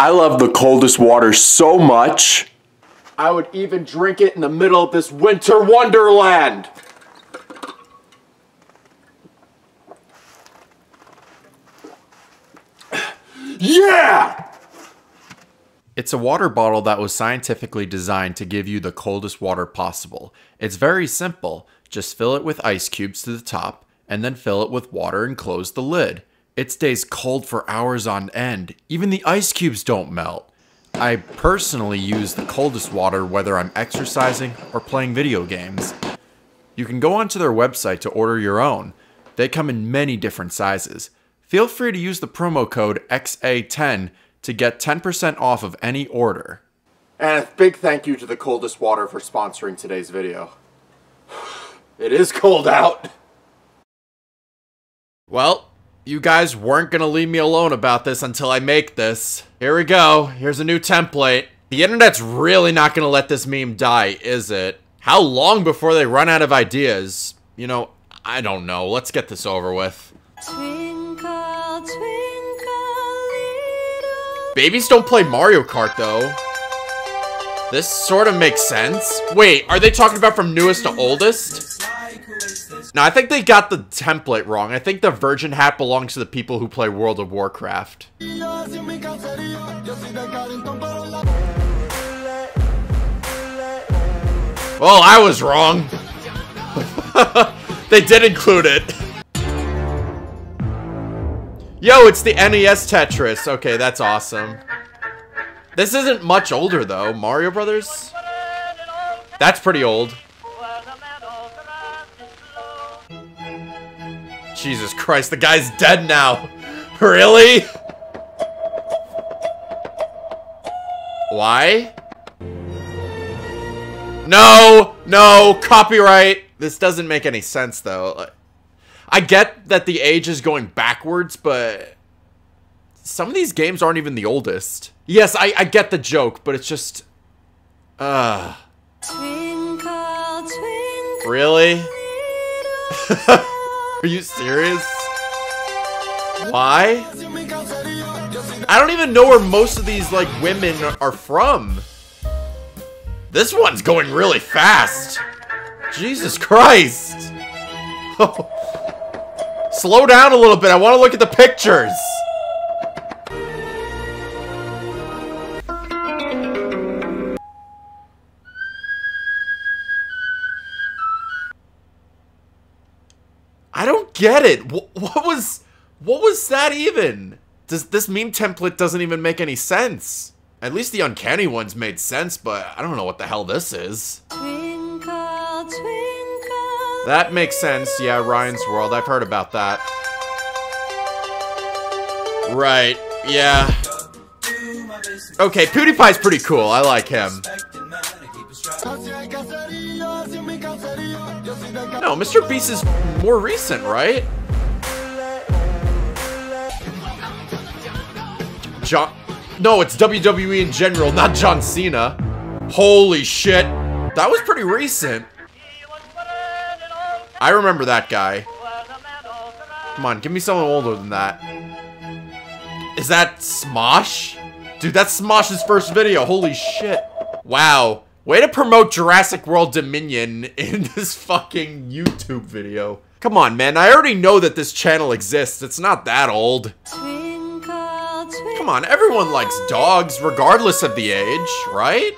I love the coldest water so much. I would even drink it in the middle of this winter wonderland. Yeah! It's a water bottle that was scientifically designed to give you the coldest water possible. It's very simple. Just fill it with ice cubes to the top, and then fill it with water and close the lid. It stays cold for hours on end. Even the ice cubes don't melt. I personally use the coldest water whether I'm exercising or playing video games. You can go onto their website to order your own. They come in many different sizes. Feel free to use the promo code XA10 to get 10% off of any order. And a big thank you to the coldest water for sponsoring today's video. It is cold out. Well, you guys weren't gonna leave me alone about this until I make this. Here we go. Here's a new template. The internet's really not gonna let this meme die, is it? How long before they run out of ideas? You know, I don't know. Let's get this over with. Twinkle, twinkle, Babies don't play Mario Kart, though. This sort of makes sense. Wait, are they talking about from newest to oldest? No, I think they got the template wrong. I think the virgin hat belongs to the people who play World of Warcraft. Well, I was wrong. they did include it. Yo, it's the NES Tetris. Okay, that's awesome. This isn't much older, though. Mario Brothers? That's pretty old. Jesus Christ, the guy's dead now. Really? Why? No! No! Copyright! This doesn't make any sense, though. I get that the age is going backwards, but... Some of these games aren't even the oldest. Yes, I, I get the joke, but it's just... Uh... Twinkle, twinkle, really? Are you serious? Why? I don't even know where most of these, like, women are from. This one's going really fast. Jesus Christ. Slow down a little bit. I want to look at the pictures. Get it. What, what was what was that even? Does this meme template doesn't even make any sense? At least the uncanny ones made sense, but I don't know what the hell this is. Twinkle, twinkle, that makes sense. Yeah, Ryan's World. I've heard about that. Right. Yeah. Okay, PewDiePie's pretty cool. I like him. No, Mr. Beast is more recent, right? John... No, it's WWE in general, not John Cena. Holy shit. That was pretty recent. I remember that guy. Come on, give me someone older than that. Is that Smosh? Dude, that's Smosh's first video. Holy shit. Wow. Way to promote Jurassic World Dominion in this fucking YouTube video. Come on, man. I already know that this channel exists. It's not that old. Twinkle, twinkle, Come on, everyone likes dogs, regardless of the age, right?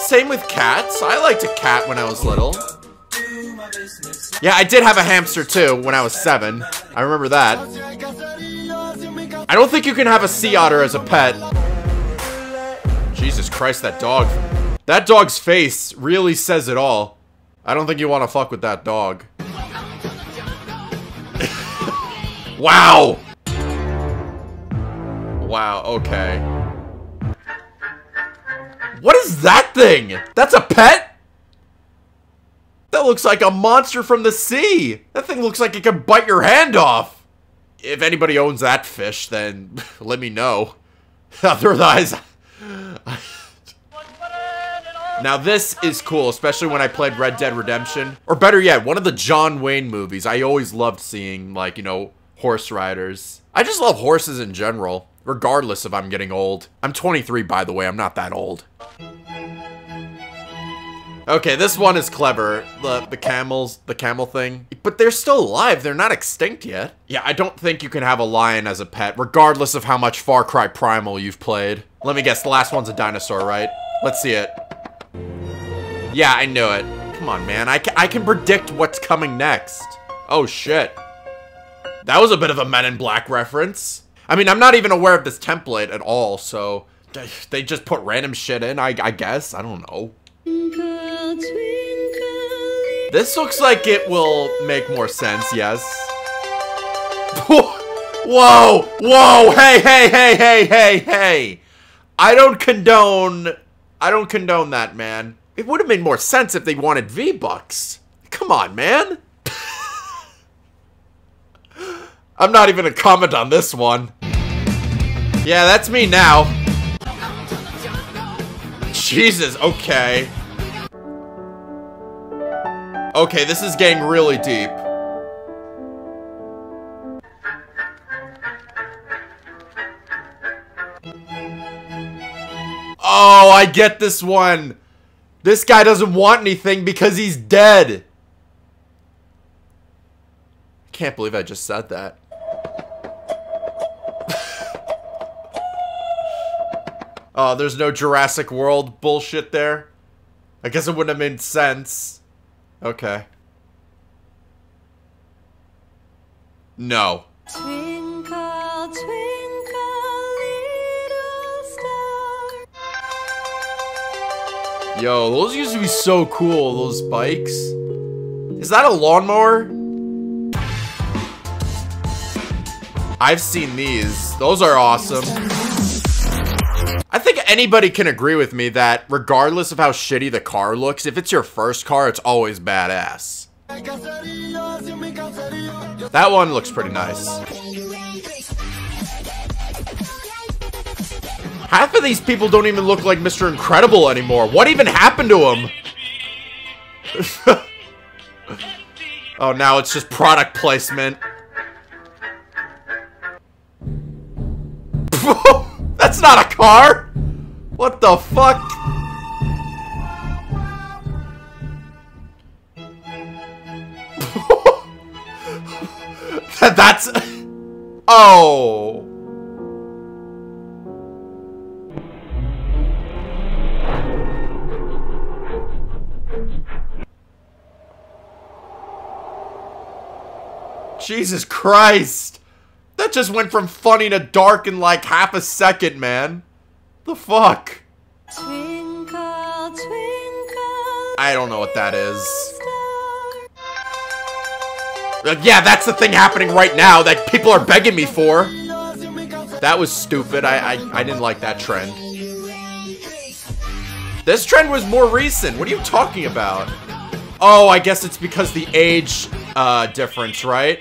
Same with cats. I liked a cat when I was little. Yeah, I did have a hamster too when I was seven. I remember that. I don't think you can have a sea otter as a pet. Jesus Christ, that dog. That dog's face really says it all. I don't think you want to fuck with that dog. wow! Wow, okay. What is that thing? That's a pet? That looks like a monster from the sea. That thing looks like it could bite your hand off. If anybody owns that fish, then let me know. Otherwise, now this is cool, especially when I played Red Dead Redemption. Or better yet, one of the John Wayne movies. I always loved seeing, like, you know, horse riders. I just love horses in general. Regardless of I'm getting old. I'm 23, by the way. I'm not that old. Okay, this one is clever. The the camels, the camel thing. But they're still alive. They're not extinct yet. Yeah, I don't think you can have a lion as a pet, regardless of how much Far Cry Primal you've played. Let me guess, the last one's a dinosaur, right? Let's see it. Yeah, I knew it. Come on, man. I can, I can predict what's coming next. Oh, shit. That was a bit of a Men in Black reference. I mean, I'm not even aware of this template at all, so... They just put random shit in, I, I guess. I don't know. This looks like it will make more sense, yes. Whoa! Whoa! Hey, hey, hey, hey, hey, hey! I don't condone... I don't condone that, man. It would have made more sense if they wanted V-Bucks. Come on, man. I'm not even a comment on this one. Yeah, that's me now. Jesus, okay. Okay, this is getting really deep. Oh, I get this one. This guy doesn't want anything because he's dead. I can't believe I just said that. oh, there's no Jurassic World bullshit there. I guess it wouldn't have made sense. Okay. No. Yo, those used to be so cool, those bikes. Is that a lawnmower? I've seen these. Those are awesome. I think anybody can agree with me that regardless of how shitty the car looks, if it's your first car, it's always badass. That one looks pretty nice. Half of these people don't even look like Mr. Incredible anymore. What even happened to him? oh, now it's just product placement. That's not a car! What the fuck? That's... Oh... Jesus Christ! That just went from funny to dark in like half a second, man. The fuck? Twinkle, twinkle, I don't know what that is. Uh, yeah, that's the thing happening right now that people are begging me for. That was stupid. I, I, I didn't like that trend. This trend was more recent. What are you talking about? Oh, I guess it's because the age uh, difference, right?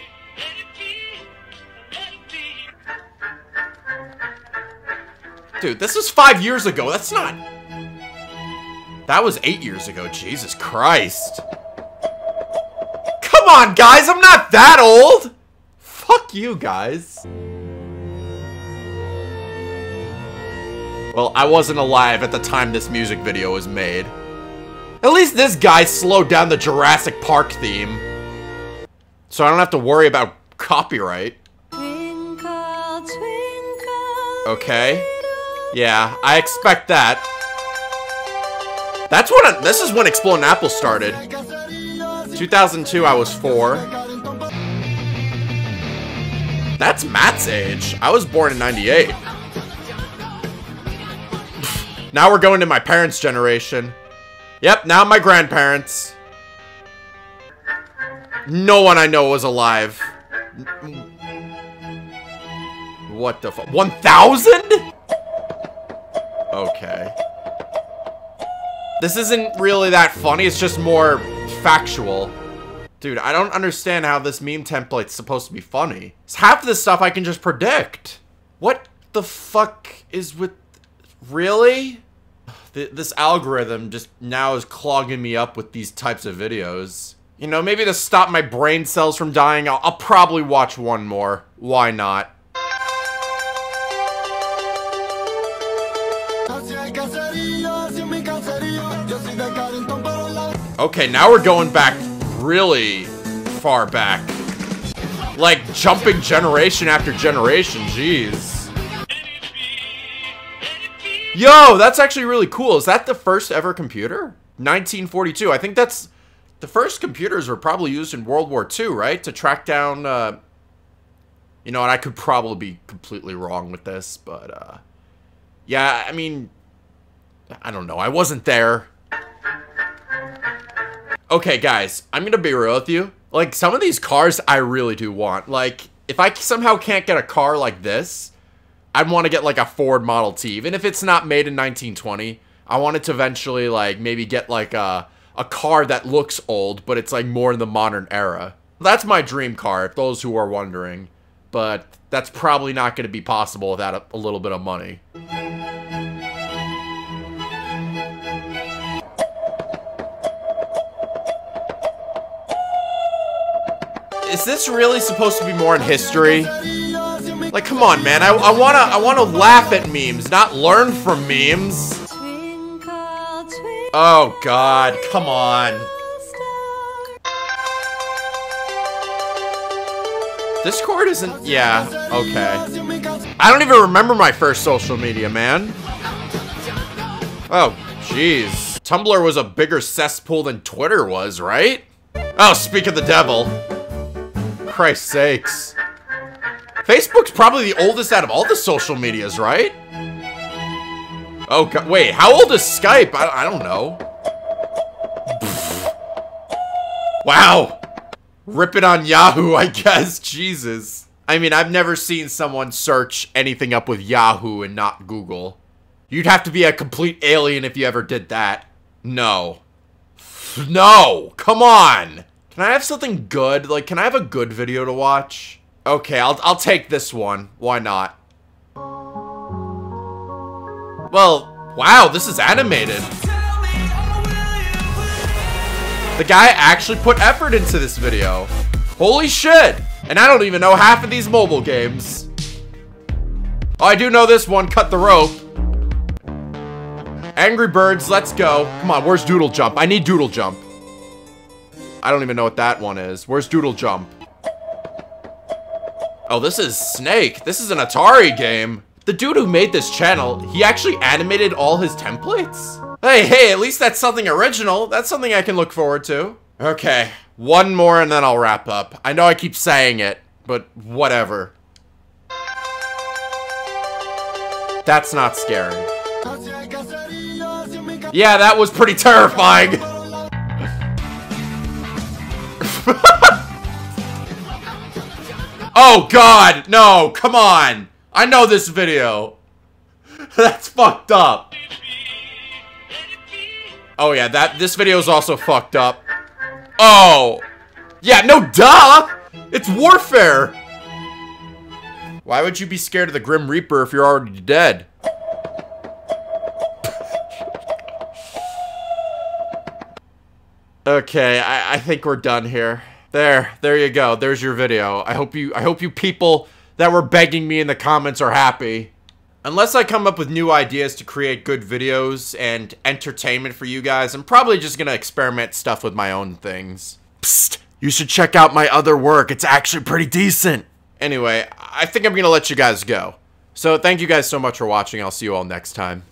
Dude, this was five years ago. That's not... That was eight years ago. Jesus Christ. Come on, guys. I'm not that old. Fuck you, guys. Well, I wasn't alive at the time this music video was made. At least this guy slowed down the Jurassic Park theme. So I don't have to worry about copyright. Okay. Yeah, I expect that. That's when, I, this is when Xploding Apple started. 2002, I was four. That's Matt's age. I was born in 98. now we're going to my parents' generation. Yep, now my grandparents. No one I know was alive. What the fuck? 1,000? Okay. This isn't really that funny, it's just more factual. Dude, I don't understand how this meme template's supposed to be funny. Half of this stuff I can just predict. What the fuck is with... Really? This algorithm just now is clogging me up with these types of videos. You know, maybe to stop my brain cells from dying, I'll, I'll probably watch one more. Why not? Okay, now we're going back really far back. Like, jumping generation after generation, jeez. Yo, that's actually really cool. Is that the first ever computer? 1942. I think that's... The first computers were probably used in World War II, right? To track down, uh... You know, and I could probably be completely wrong with this, but, uh... Yeah, I mean... I don't know. I wasn't there. Okay, guys, I'm gonna be real with you. Like, some of these cars I really do want. Like, if I somehow can't get a car like this, I'd want to get, like, a Ford Model T. Even if it's not made in 1920, I wanted to eventually, like, maybe get, like, a, a car that looks old, but it's, like, more in the modern era. That's my dream car, if those who are wondering. But that's probably not going to be possible without a, a little bit of money. Is this really supposed to be more in history? Like, come on, man. I, I wanna I wanna laugh at memes, not learn from memes. Oh God, come on. Discord isn't. Yeah. Okay. I don't even remember my first social media, man. Oh, jeez. Tumblr was a bigger cesspool than Twitter was, right? Oh, speak of the devil. Christ's sakes. Facebook's probably the oldest out of all the social medias, right? Oh, God. Wait, how old is Skype? I, I don't know. wow. Rip it on Yahoo, I guess. Jesus. I mean, I've never seen someone search anything up with Yahoo and not Google. You'd have to be a complete alien if you ever did that. No. No! Come on! Can I have something good? Like, can I have a good video to watch? Okay, I'll, I'll take this one. Why not? Well, wow, this is animated. The guy actually put effort into this video. Holy shit! And I don't even know half of these mobile games. Oh, I do know this one, Cut the Rope. Angry Birds, let's go. Come on, where's Doodle Jump? I need Doodle Jump. I don't even know what that one is. Where's Doodle Jump? Oh, this is Snake. This is an Atari game. The dude who made this channel, he actually animated all his templates? Hey, hey, at least that's something original. That's something I can look forward to. Okay, one more and then I'll wrap up. I know I keep saying it, but whatever. That's not scary. Yeah, that was pretty terrifying. oh god, no, come on. I know this video. That's fucked up. Oh yeah, that this video is also fucked up. Oh. Yeah, no duh! It's warfare! Why would you be scared of the Grim Reaper if you're already dead? Okay, I, I think we're done here. There, there you go. There's your video. I hope you I hope you people that were begging me in the comments are happy. Unless I come up with new ideas to create good videos and entertainment for you guys, I'm probably just gonna experiment stuff with my own things. Psst, you should check out my other work. It's actually pretty decent. Anyway, I think I'm gonna let you guys go. So thank you guys so much for watching. I'll see you all next time.